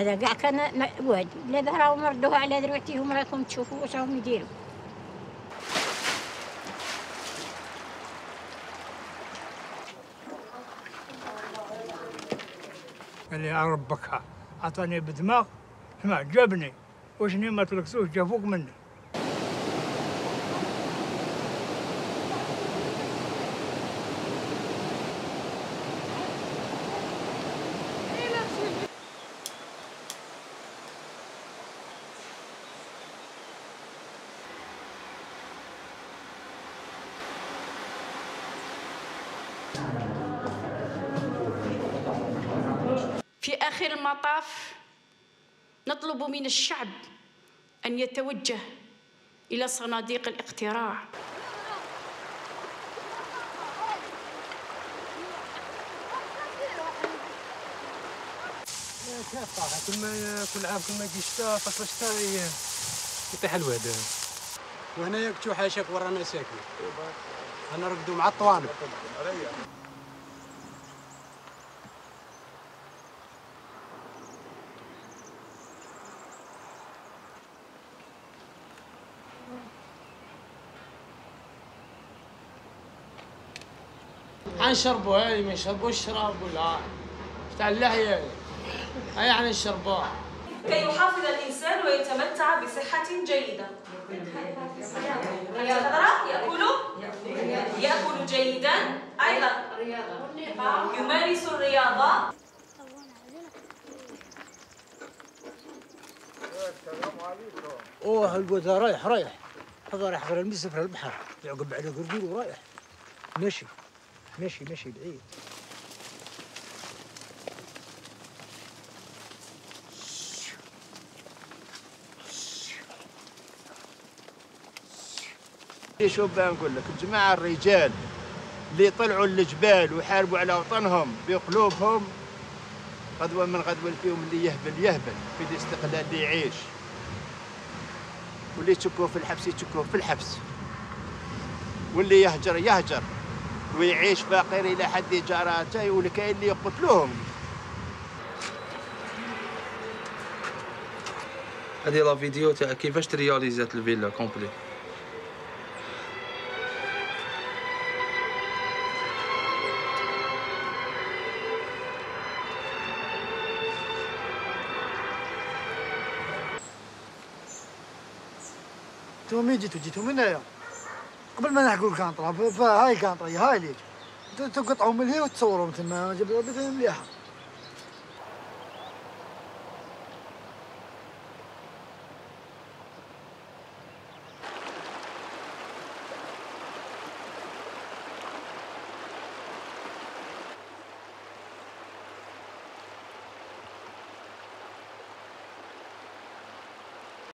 هذا كاع كان وادي لا راهم ردوها على ذروتهم راكم تشوفوا واش راهم يديروا. قال لي ربك عطاني بدماغ اسمع جابني وشني ما تركتوش جابوك مني في آخر المطاف نطلب من الشعب أن يتوجه إلى صناديق الاقتراع. كل ما كل عام كل ما يجي الشتاء فصل الشتاء يطيح الواد. وهنا يكتو حاشاك ورانا ساكن أنا رقدوا مع الطوانب حنشربوا هاي ما يشربوا الشراب ولا؟ هاي تاع اللحية. هاي يعني نشربوها كي يحافظ الإنسان ويتمتع بصحة جيدة. يأكل يأكل جيدا. أيضا يمارس الرياضة. أوه الواد رايح رايح. هذا رايح غير المسافر البحر. يعقب على قرقور ورايح ماشي ماشي ماشي بعيد. شوف بقى نقول لك؟ الجماعة الرجال. اللي طلعوا الجبال وحاربوا على وطنهم بقلوبهم غدوة من غدوة فيهم اللي يهبل يهبل في الاستقلال اللي يعيش. واللي يتشكوه في الحبس يتشكوه في الحبس. واللي يهجر يهجر ويعيش فقير إلى حد جاراته واللي كاين اللي يقتلوهم. هذه لا فيديو تاع كيفاش ترياليزات الفيلا كومبلي. أنتم مين جيتوا جيتوا من هنا قبل ما نحكوا الكانطرة ف- فهاي الكانطرة هاي ليك تقطعوا من هي وتصوروا تما مليحة